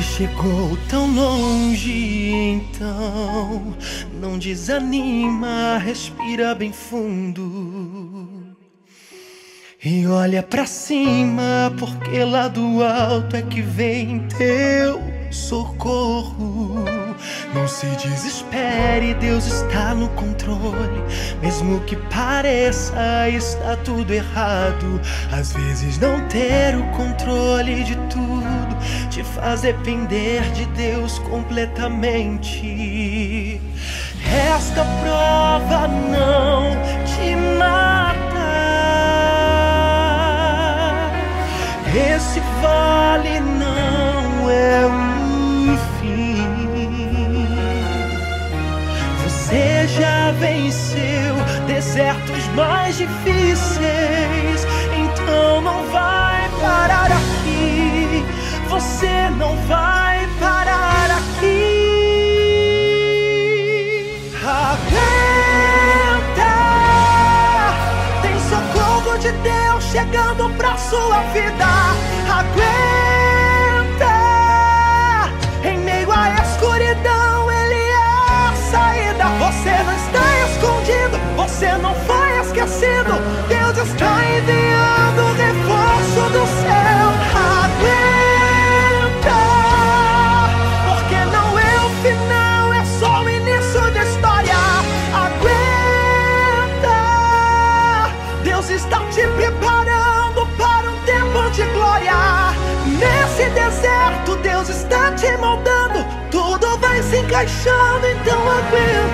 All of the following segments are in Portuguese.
chegou tão longe, então não desanima, respira bem fundo. E olha pra cima, porque lá do alto é que vem teu socorro. Não se desespere, Deus está no controle. Mesmo que pareça está tudo errado. Às vezes não ter o controle de tudo te faz depender de Deus completamente. Esta prova não venceu desertos mais difíceis, então não vai parar aqui. Você não vai parar aqui. Aguenta, tem socorro de Deus chegando pra sua vida. Aguenta, foi esquecido. Deus está enviando o reforço do céu. Aguenta, porque não é o final, é só o início da história. Aguenta, Deus está te preparando para um tempo de glória. Nesse deserto, Deus está te moldando. Tudo vai se encaixando, então aguenta.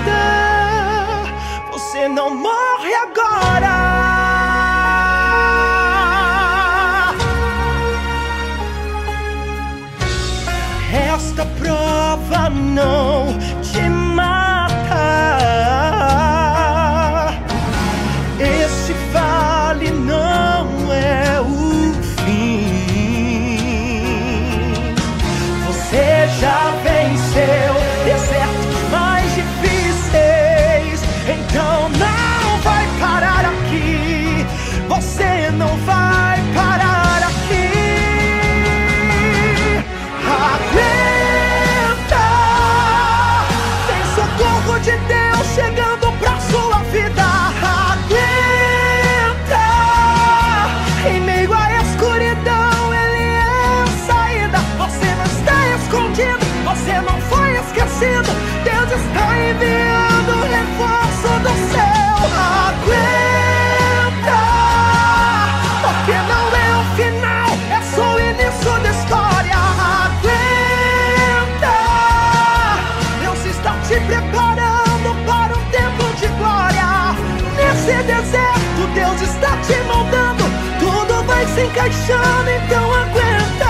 Esta prova não se encaixando, então aguenta.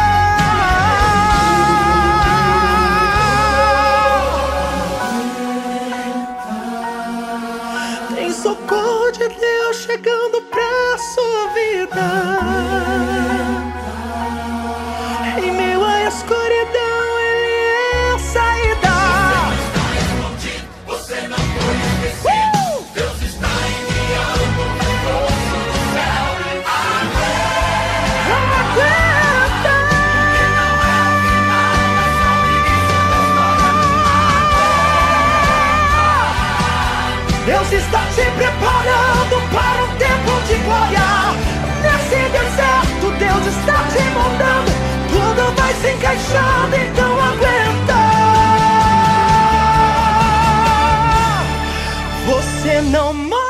Tem socorro de Deus chegando Deus está te preparando para um tempo de glória. Nesse deserto, Deus está te moldando. Tudo vai se encaixando, então aguenta. Você não morre.